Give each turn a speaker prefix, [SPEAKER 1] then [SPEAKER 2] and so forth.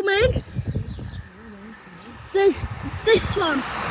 [SPEAKER 1] coming. There's this one.